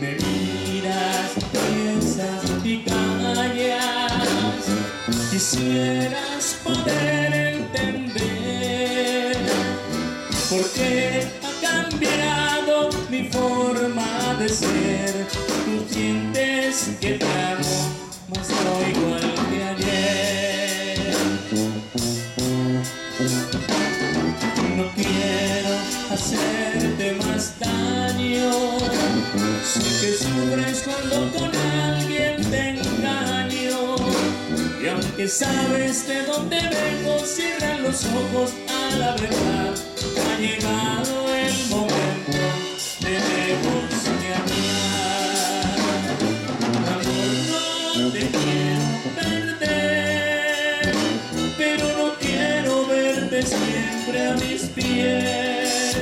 Me miras, piensas y callas, quisieras poder entender por qué ha cambiado mi forma de ser. Tú sientes que te amo, no igual que ayer. No quiero hacerte más daño. Sé que sufres cuando con alguien te engaño. Y aunque sabes de dónde vengo, cierra los ojos a la verdad. Ha llegado siempre a mis pies.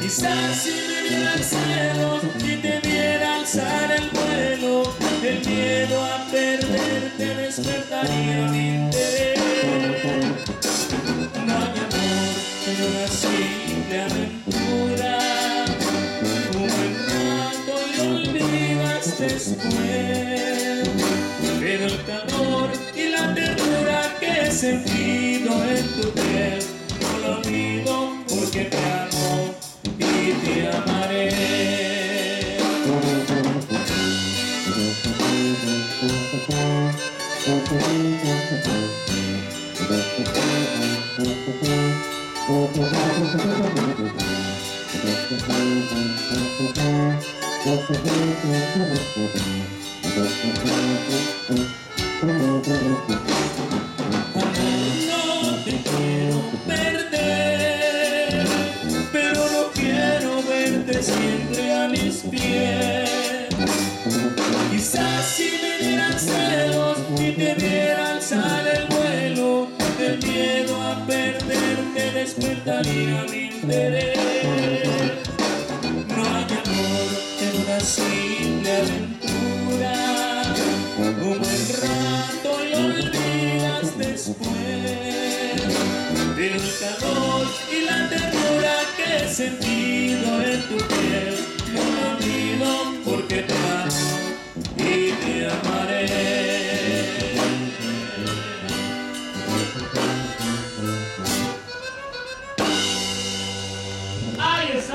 Quizás si me dieran celos y te viera alzar el vuelo, el miedo a perderte despertaría mi interés. No hay amor en una simple aventura, un rato y olvidas después. Pero el calor y la ternura que he en tu piel, no lo olvido porque te amo y te amaré. verte siempre a mis pies. Quizás si me dieran celos y te viera alzar el vuelo, el miedo a perderte despertaría mi interés. No hay amor en una simple aventura, un buen rato y olvidas después. El calor y la ternura que he